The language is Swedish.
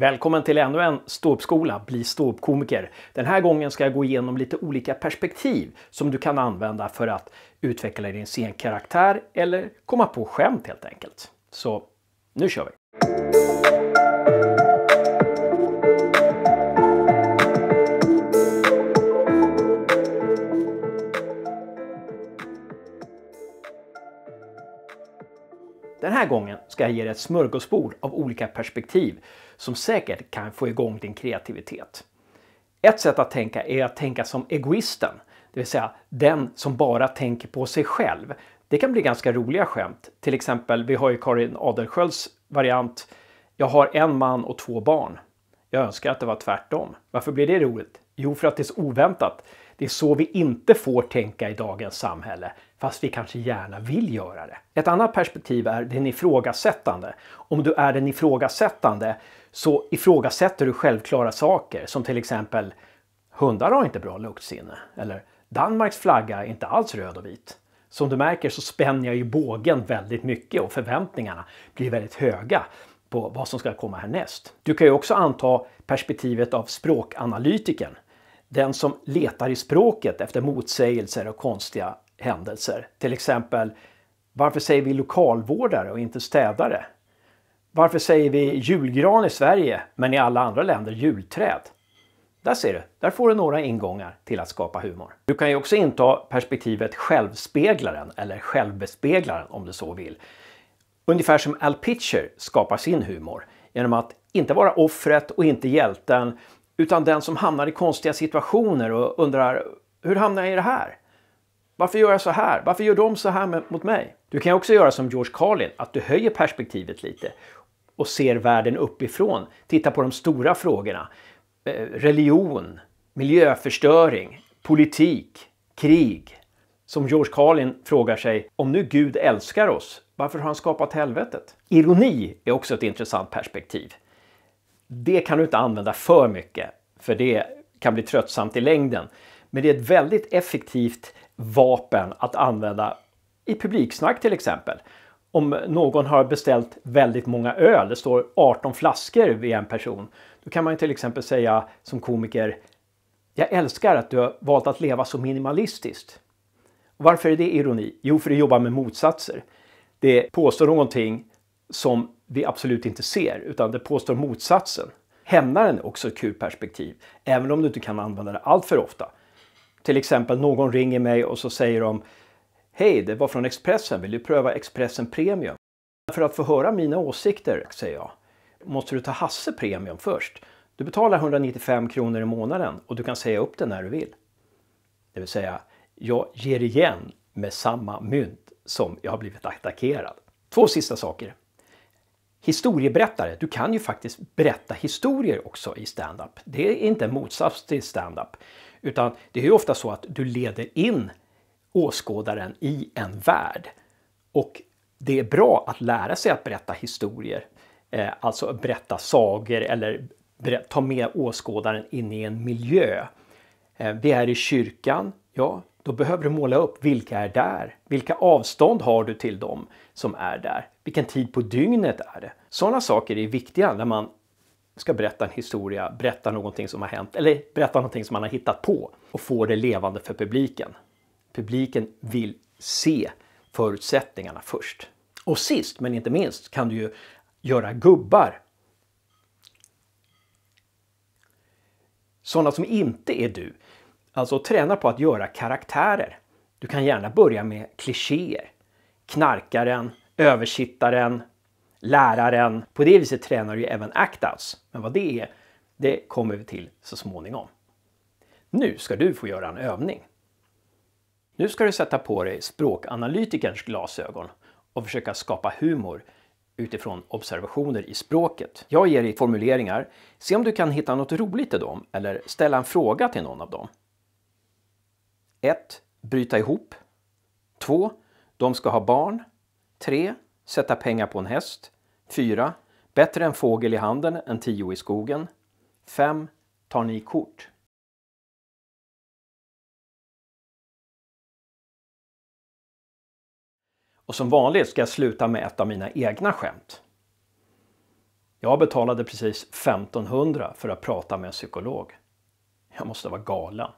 Välkommen till ännu en ståuppskola, Bli ståuppkomiker. Den här gången ska jag gå igenom lite olika perspektiv som du kan använda för att utveckla din scenkaraktär eller komma på skämt helt enkelt. Så nu kör vi! Den här gången ska jag ge dig ett smörgåsbord av olika perspektiv som säkert kan få igång din kreativitet. Ett sätt att tänka är att tänka som egoisten, det vill säga den som bara tänker på sig själv. Det kan bli ganska roliga skämt. Till exempel, vi har ju Karin Adelsköls variant Jag har en man och två barn. Jag önskar att det var tvärtom. Varför blir det roligt? Jo, för att det är så oväntat. Det är så vi inte får tänka i dagens samhälle, fast vi kanske gärna vill göra det. Ett annat perspektiv är den ifrågasättande. Om du är den ifrågasättande så ifrågasätter du självklara saker som till exempel hundar har inte bra luktsinne eller Danmarks flagga är inte alls röd och vit. Som du märker så spänner jag ju bågen väldigt mycket och förväntningarna blir väldigt höga på vad som ska komma härnäst. Du kan ju också anta perspektivet av språkanalytikern den som letar i språket efter motsägelser och konstiga händelser. Till exempel, varför säger vi lokalvårdare och inte städare? Varför säger vi julgran i Sverige men i alla andra länder julträd? Där ser du, där får du några ingångar till att skapa humor. Du kan ju också inta perspektivet självspeglaren eller självbespeglaren om du så vill. Ungefär som Al Pitcher skapar sin humor genom att inte vara offret och inte hjälten utan den som hamnar i konstiga situationer och undrar hur hamnar jag i det här? Varför gör jag så här? Varför gör de så här mot mig? Du kan också göra som George Carlin, att du höjer perspektivet lite och ser världen uppifrån. Titta på de stora frågorna. Eh, religion, miljöförstöring, politik, krig. Som George Carlin frågar sig, om nu Gud älskar oss, varför har han skapat helvetet? Ironi är också ett intressant perspektiv. Det kan du inte använda för mycket för det kan bli tröttsamt i längden. Men det är ett väldigt effektivt vapen att använda i publiksnack till exempel. Om någon har beställt väldigt många öl, det står 18 flaskor vid en person. Då kan man till exempel säga som komiker Jag älskar att du har valt att leva så minimalistiskt. Varför är det ironi? Jo, för det jobbar med motsatser. Det påstår någonting som vi absolut inte ser, utan det påstår motsatsen. Hämnaren är också ett kul perspektiv, även om du inte kan använda det allt för ofta. Till exempel någon ringer mig och så säger de Hej, det var från Expressen, vill du pröva Expressen Premium? För att få höra mina åsikter, säger jag, måste du ta Hasse Premium först. Du betalar 195 kronor i månaden och du kan säga upp det när du vill. Det vill säga, jag ger igen med samma mynt som jag har blivit attackerad. Två sista saker historieberättare. Du kan ju faktiskt berätta historier också i stand-up. Det är inte en motsats till stand-up. Utan det är ju ofta så att du leder in åskådaren i en värld. Och det är bra att lära sig att berätta historier. Eh, alltså berätta sagor eller ta med åskådaren in i en miljö. Eh, vi är i kyrkan. Ja, då behöver du måla upp vilka är där? Vilka avstånd har du till dem som är där? Vilken tid på dygnet är det? Sådana saker är viktiga när man ska berätta en historia, berätta någonting som har hänt eller berätta någonting som man har hittat på och få det levande för publiken. Publiken vill se förutsättningarna först. Och sist men inte minst kan du ju göra gubbar. Sådana som inte är du. Alltså träna på att göra karaktärer. Du kan gärna börja med klichéer. Knarkaren, översittaren, läraren. På det viset tränar du även act-outs. Men vad det är, det kommer vi till så småningom. Nu ska du få göra en övning. Nu ska du sätta på dig språkanalytikerns glasögon och försöka skapa humor utifrån observationer i språket. Jag ger dig formuleringar. Se om du kan hitta något roligt i dem eller ställa en fråga till någon av dem. 1. Bryta ihop. 2. De ska ha barn. 3. Sätta pengar på en häst. 4. Bättre en fågel i handen än tio i skogen. 5. Tar ni kort? Och som vanligt ska jag sluta med ett av mina egna skämt. Jag betalade precis 1500 för att prata med en psykolog. Jag måste vara galen.